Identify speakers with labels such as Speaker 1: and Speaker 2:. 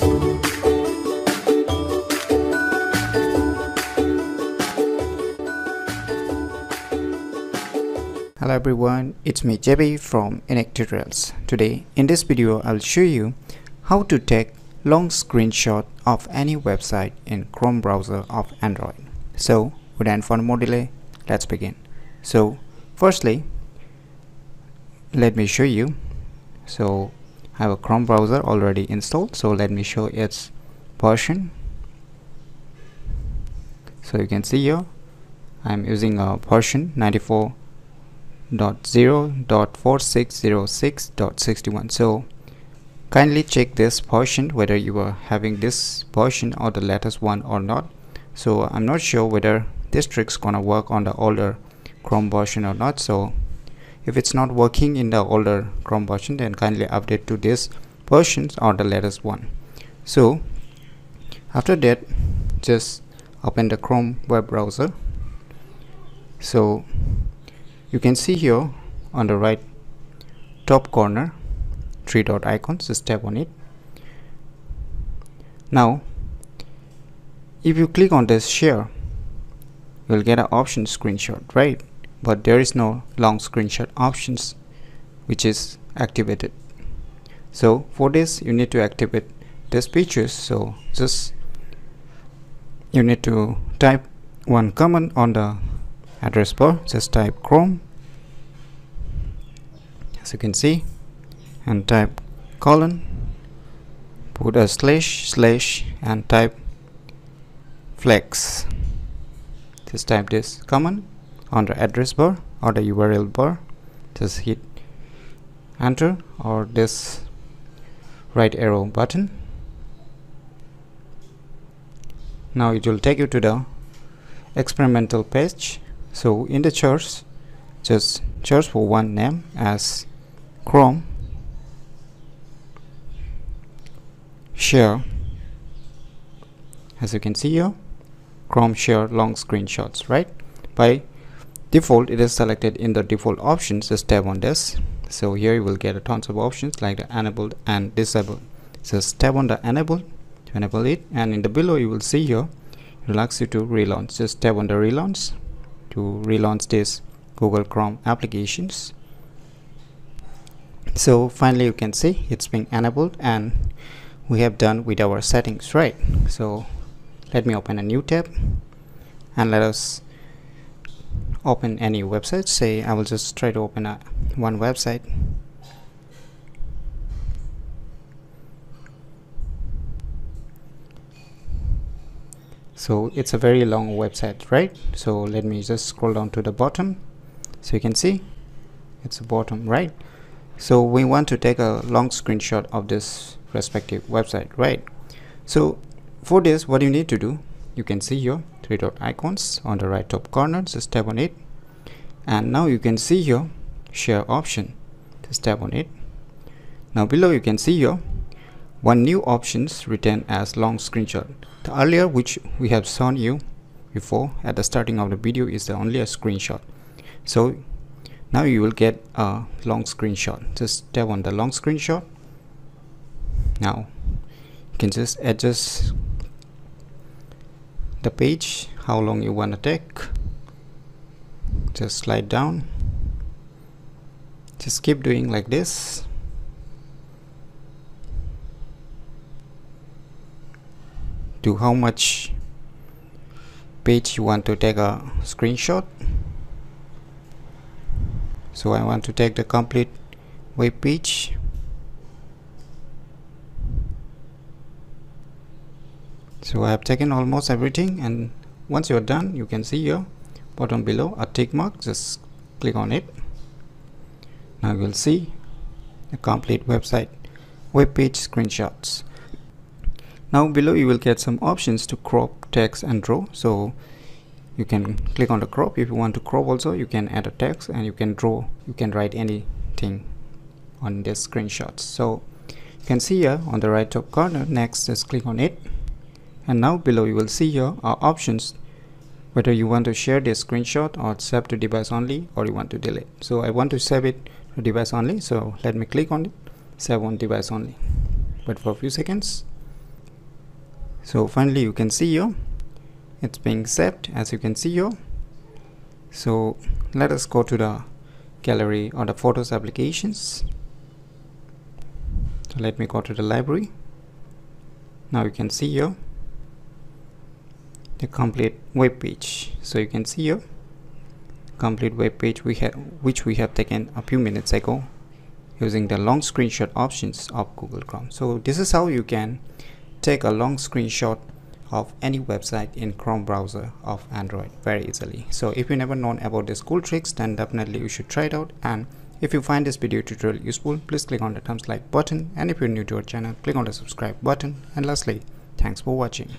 Speaker 1: Hello everyone, it's me JB from Tutorials. Today in this video I'll show you how to take long screenshot of any website in Chrome browser of Android. So without further more delay, let's begin. So firstly, let me show you. So have a Chrome browser already installed. So let me show its version. So you can see here I'm using a version 94 0.4606.61 so kindly check this version whether you are having this version or the latest one or not so I'm not sure whether this trick's gonna work on the older Chrome version or not so if it's not working in the older Chrome version then kindly update to this versions or the latest one. So after that just open the Chrome web browser. So you can see here on the right top corner three dot icons just tap on it. Now if you click on this share you'll get an option screenshot right but there is no long screenshot options which is activated. So for this you need to activate these features so just you need to type one command on the address bar. Just type chrome as you can see and type colon put a slash slash and type flags. Just type this command on the address bar or the url bar. Just hit enter or this right arrow button. Now it will take you to the experimental page. So in the search just search for one name as chrome. Share. As you can see here chrome share long screenshots right? By default it is selected in the default options just tap on this. So here you will get a tons of options like the enabled and disabled. So tap on the enable to enable it and in the below you will see here relax you to relaunch. Just tap on the relaunch to relaunch this Google Chrome applications. So finally you can see it's being enabled and we have done with our settings right? So let me open a new tab and let us open any website. Say I will just try to open a one website. So it's a very long website right? So let me just scroll down to the bottom. So you can see it's the bottom right? So we want to take a long screenshot of this respective website right? So for this what you need to do you can see your three dot icons on the right top corner just tap on it. And now you can see here share option. Just tap on it. Now below you can see here one new options written as long screenshot. The earlier which we have shown you before at the starting of the video is the only a screenshot. So now you will get a long screenshot. Just tap on the long screenshot. Now you can just adjust the page how long you want to take. Just slide down. Just keep doing like this. To how much page you want to take a screenshot. So I want to take the complete web page so I have taken almost everything and once you're done you can see here bottom below a tick mark. Just click on it. Now you will see the complete website web page screenshots. Now below you will get some options to crop text and draw. So you can click on the crop. If you want to crop also you can add a text and you can draw you can write anything on this screenshots. So you can see here on the right top corner next just click on it and now below you will see here are options. Whether you want to share this screenshot or save to device only or you want to delete. So I want to save it to device only. So let me click on it. Save on device only. Wait for a few seconds. So finally you can see here. It's being saved as you can see here. So let us go to the gallery or the photos applications. So let me go to the library. Now you can see here the complete web page. So you can see here complete web page we have which we have taken a few minutes ago using the long screenshot options of Google Chrome. So this is how you can take a long screenshot of any website in Chrome browser of Android very easily. So if you never known about these cool tricks then definitely you should try it out. And if you find this video tutorial useful please click on the thumbs like button. And if you're new to our channel click on the subscribe button. And lastly thanks for watching